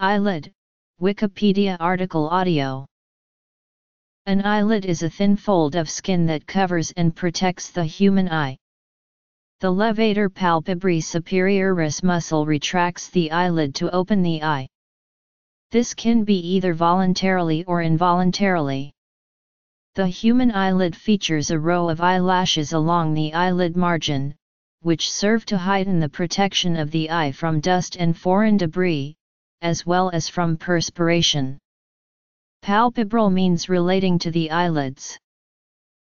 Eyelid, Wikipedia article audio. An eyelid is a thin fold of skin that covers and protects the human eye. The levator palpebrae superioris muscle retracts the eyelid to open the eye. This can be either voluntarily or involuntarily. The human eyelid features a row of eyelashes along the eyelid margin, which serve to heighten the protection of the eye from dust and foreign debris, as well as from perspiration. Palpebral means relating to the eyelids.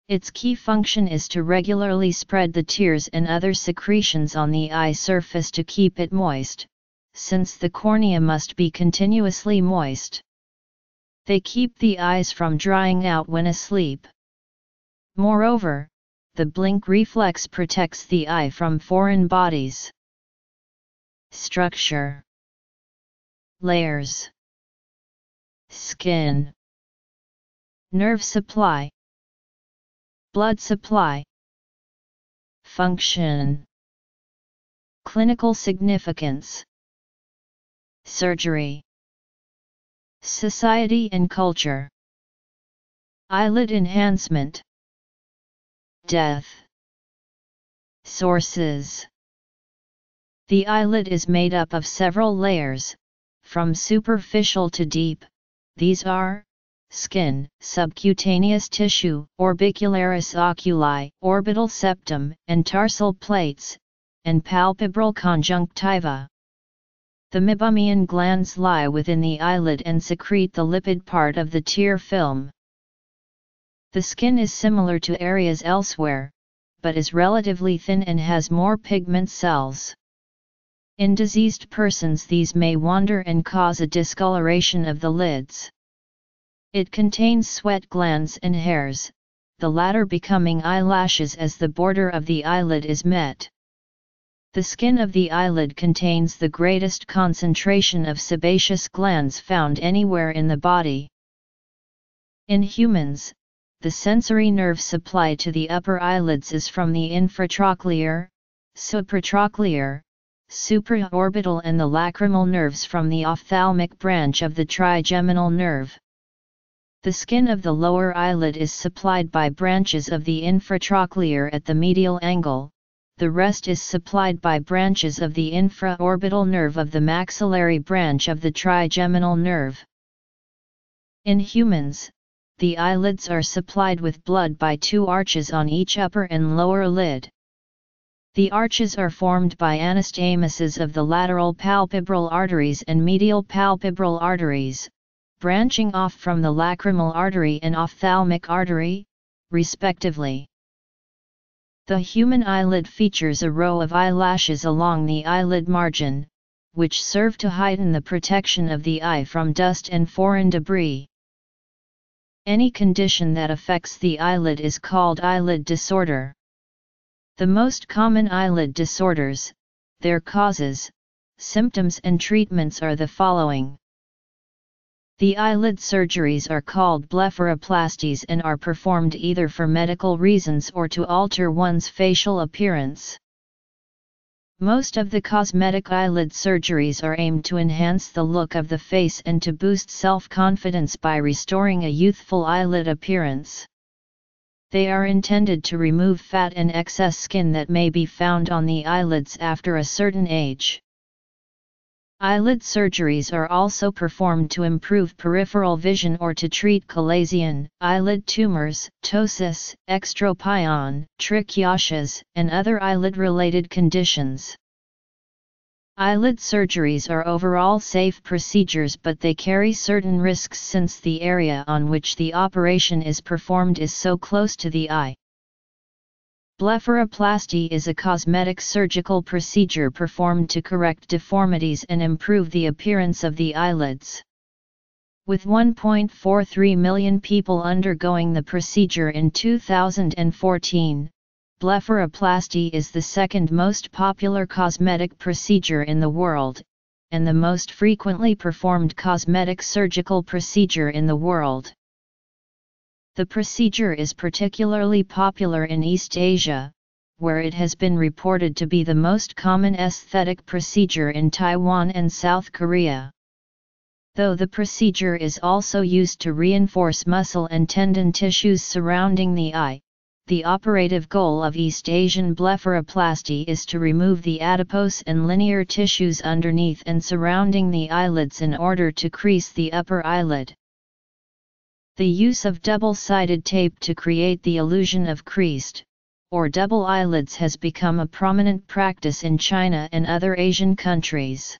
Its key function is to regularly spread the tears and other secretions on the eye surface to keep it moist, since the cornea must be continuously moist. They keep the eyes from drying out when asleep. Moreover, the blink reflex protects the eye from foreign bodies. Structure Layers. Skin. Nerve supply. Blood supply. Function. Clinical significance. Surgery. Society and culture. Eyelid enhancement. Death. Sources. The eyelid is made up of several layers, from superficial to deep, these are skin, subcutaneous tissue, orbicularis oculi, orbital septum, and tarsal plates, and palpebral conjunctiva. The meibomian glands lie within the eyelid and secrete the lipid part of the tear film. The skin is similar to areas elsewhere, but is relatively thin and has more pigment cells. In diseased persons these may wander and cause a discoloration of the lids. It contains sweat glands and hairs, the latter becoming eyelashes as the border of the eyelid is met. The skin of the eyelid contains the greatest concentration of sebaceous glands found anywhere in the body. In humans, the sensory nerve supply to the upper eyelids is from the infratrochlear, supratrochlear, supraorbital and the lacrimal nerves from the ophthalmic branch of the trigeminal nerve. The skin of the lower eyelid is supplied by branches of the infratrochlear at the medial angle, the rest is supplied by branches of the infraorbital nerve of the maxillary branch of the trigeminal nerve. In humans, the eyelids are supplied with blood by two arches on each upper and lower lid. The arches are formed by anastomosis of the lateral palpebral arteries and medial palpebral arteries, branching off from the lacrimal artery and ophthalmic artery, respectively. The human eyelid features a row of eyelashes along the eyelid margin, which serve to heighten the protection of the eye from dust and foreign debris. Any condition that affects the eyelid is called eyelid disorder. The most common eyelid disorders, their causes, symptoms and treatments are the following. The eyelid surgeries are called blepharoplasties and are performed either for medical reasons or to alter one's facial appearance. Most of the cosmetic eyelid surgeries are aimed to enhance the look of the face and to boost self-confidence by restoring a youthful eyelid appearance. They are intended to remove fat and excess skin that may be found on the eyelids after a certain age. Eyelid surgeries are also performed to improve peripheral vision or to treat chalazion, eyelid tumors, ptosis, ectropion, trichiasis, and other eyelid-related conditions. Eyelid surgeries are overall safe procedures but they carry certain risks since the area on which the operation is performed is so close to the eye. Blepharoplasty is a cosmetic surgical procedure performed to correct deformities and improve the appearance of the eyelids. With 1.43 million people undergoing the procedure in 2014, Blepharoplasty is the second most popular cosmetic procedure in the world, and the most frequently performed cosmetic surgical procedure in the world. The procedure is particularly popular in East Asia, where it has been reported to be the most common aesthetic procedure in Taiwan and South Korea. though the procedure is also used to reinforce muscle and tendon tissues surrounding the eye. The operative goal of East Asian blepharoplasty is to remove the adipose and linear tissues underneath and surrounding the eyelids in order to crease the upper eyelid. The use of double-sided tape to create the illusion of creased, or double eyelids has become a prominent practice in China and other Asian countries.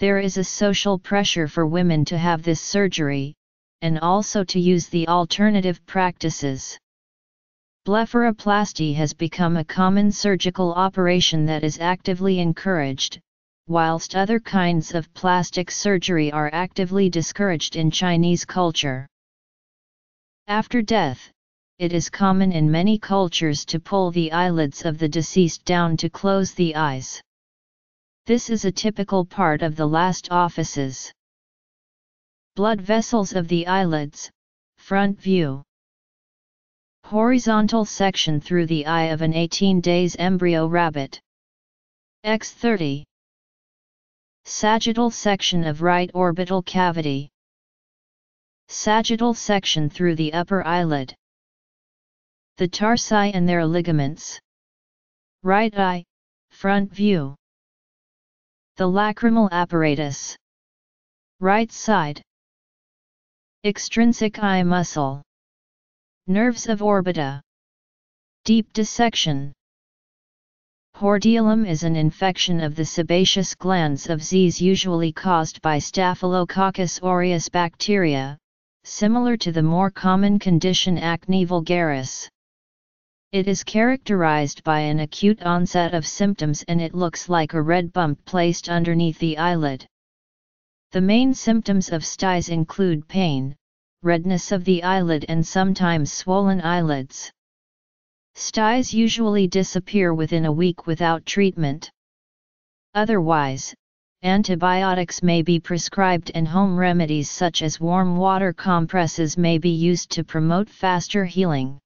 There is a social pressure for women to have this surgery, and also to use the alternative practices. Blepharoplasty has become a common surgical operation that is actively encouraged, whilst other kinds of plastic surgery are actively discouraged in Chinese culture. After death, it is common in many cultures to pull the eyelids of the deceased down to close the eyes. This is a typical part of the last offices. Blood vessels of the eyelids, front view. Horizontal section through the eye of an 18 days embryo rabbit. X30. Sagittal section of right orbital cavity sagittal section through the upper eyelid. The tarsi and their ligaments. Right eye, front view. The lacrimal apparatus. Right side. Extrinsic eye muscle. Nerves of orbita. Deep dissection. Hordeolum is an infection of the sebaceous glands of Zeis usually caused by Staphylococcus aureus bacteria, similar to the more common condition acne vulgaris. It is characterized by an acute onset of symptoms and it looks like a red bump placed underneath the eyelid. The main symptoms of styes include pain, redness of the eyelid and sometimes swollen eyelids. Styes usually disappear within a week without treatment. Otherwise, Antibiotics may be prescribed and home remedies such as warm water compresses may be used to promote faster healing.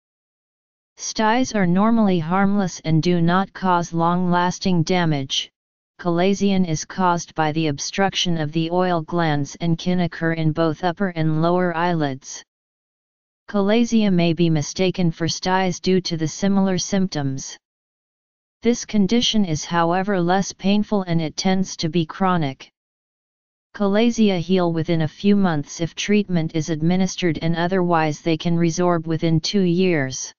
Styes are normally harmless and do not cause long-lasting damage. Chalazion is caused by the obstruction of the oil glands and can occur in both upper and lower eyelids. Chalazia may be mistaken for styes due to the similar symptoms. This condition is however less painful and it tends to be chronic. Chalazia heal within a few months if treatment is administered and otherwise they can resorb within two years.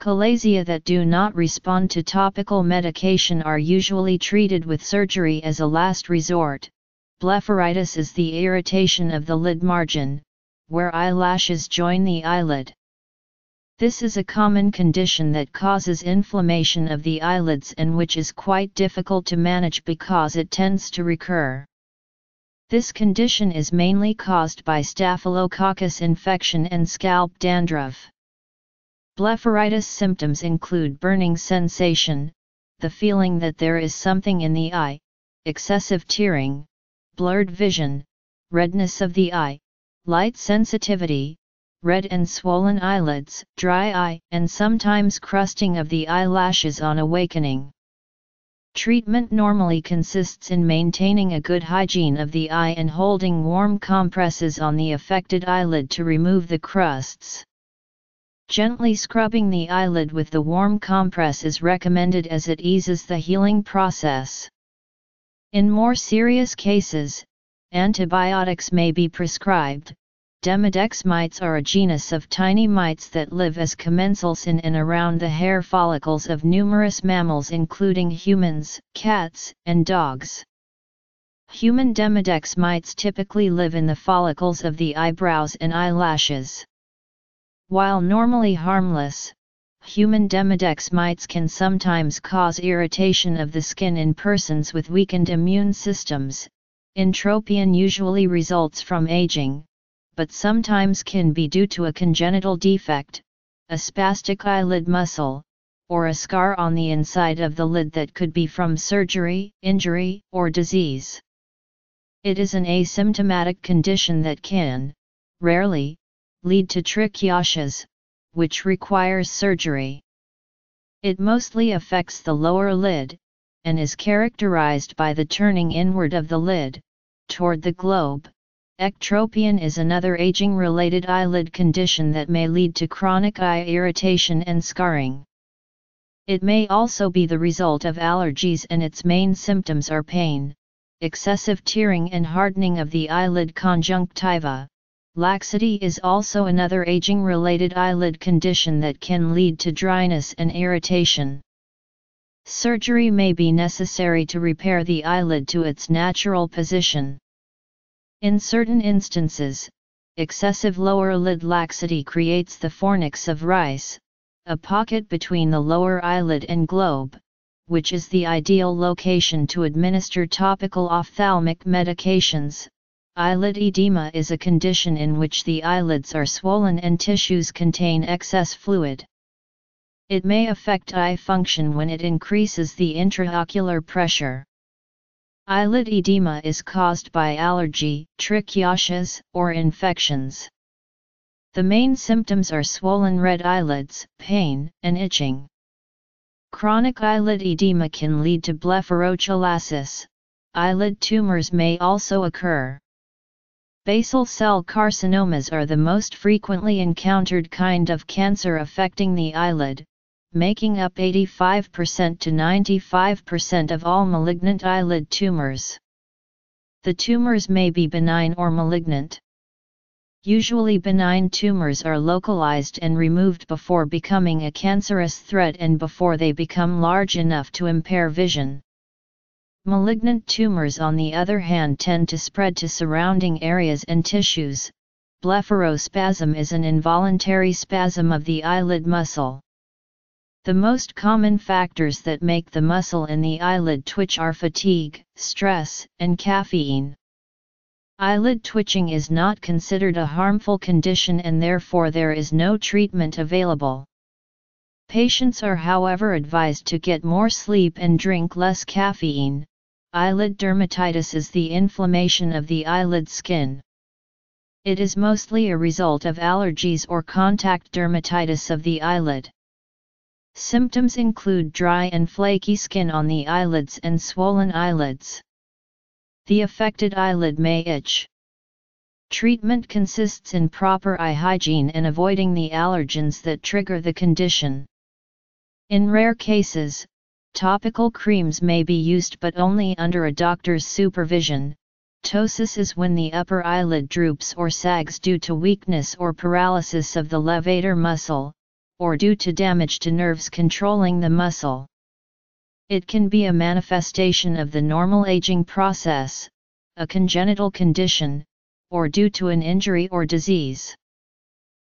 Chalazia that do not respond to topical medication are usually treated with surgery as a last resort. Blepharitis is the irritation of the lid margin, where eyelashes join the eyelid. This is a common condition that causes inflammation of the eyelids and which is quite difficult to manage because it tends to recur. This condition is mainly caused by staphylococcus infection and scalp dandruff. Blepharitis symptoms include burning sensation, the feeling that there is something in the eye, excessive tearing, blurred vision, redness of the eye, light sensitivity, red and swollen eyelids, dry eye, and sometimes crusting of the eyelashes on awakening. Treatment normally consists in maintaining a good hygiene of the eye and holding warm compresses on the affected eyelid to remove the crusts. Gently scrubbing the eyelid with the warm compress is recommended as it eases the healing process. In more serious cases, antibiotics may be prescribed, Demodex mites are a genus of tiny mites that live as commensals in and around the hair follicles of numerous mammals including humans, cats, and dogs. Human Demodex mites typically live in the follicles of the eyebrows and eyelashes. While normally harmless, human Demodex mites can sometimes cause irritation of the skin in persons with weakened immune systems. Entropion usually results from aging, but sometimes can be due to a congenital defect, a spastic eyelid muscle, or a scar on the inside of the lid that could be from surgery, injury, or disease. It is an asymptomatic condition that can, rarely, lead to trichiasis, which requires surgery. It mostly affects the lower lid, and is characterized by the turning inward of the lid, toward the globe. Ectropion is another aging-related eyelid condition that may lead to chronic eye irritation and scarring. It may also be the result of allergies and its main symptoms are pain, excessive tearing and hardening of the eyelid conjunctiva. Laxity is also another aging-related eyelid condition that can lead to dryness and irritation. Surgery may be necessary to repair the eyelid to its natural position. In certain instances, excessive lower lid laxity creates the fornix of rice, a pocket between the lower eyelid and globe, which is the ideal location to administer topical ophthalmic medications. Eyelid edema is a condition in which the eyelids are swollen and tissues contain excess fluid. It may affect eye function when it increases the intraocular pressure. Eyelid edema is caused by allergy, trichiasis, or infections. The main symptoms are swollen red eyelids, pain, and itching. Chronic eyelid edema can lead to blepharochalasis. Eyelid tumors may also occur. Basal cell carcinomas are the most frequently encountered kind of cancer affecting the eyelid, making up 85% to 95% of all malignant eyelid tumors. The tumors may be benign or malignant. Usually benign tumors are localized and removed before becoming a cancerous threat and before they become large enough to impair vision. Malignant tumors on the other hand tend to spread to surrounding areas and tissues. Blepharospasm is an involuntary spasm of the eyelid muscle. The most common factors that make the muscle in the eyelid twitch are fatigue, stress, and caffeine. Eyelid twitching is not considered a harmful condition and therefore there is no treatment available. Patients are however advised to get more sleep and drink less caffeine. Eyelid dermatitis is the inflammation of the eyelid skin. It is mostly a result of allergies or contact dermatitis of the eyelid. Symptoms include dry and flaky skin on the eyelids and swollen eyelids. The affected eyelid may itch. Treatment consists in proper eye hygiene and avoiding the allergens that trigger the condition. In rare cases, topical creams may be used but only under a doctor's supervision. Ptosis is when the upper eyelid droops or sags due to weakness or paralysis of the levator muscle, or due to damage to nerves controlling the muscle. It can be a manifestation of the normal aging process, a congenital condition, or due to an injury or disease.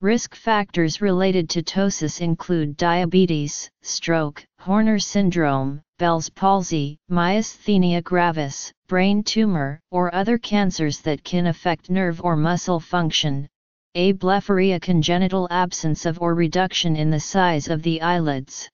Risk factors related to ptosis include diabetes, stroke, Horner syndrome, Bell's palsy, myasthenia gravis, brain tumor, or other cancers that can affect nerve or muscle function. Ablepharia congenital absence of or reduction in the size of the eyelids.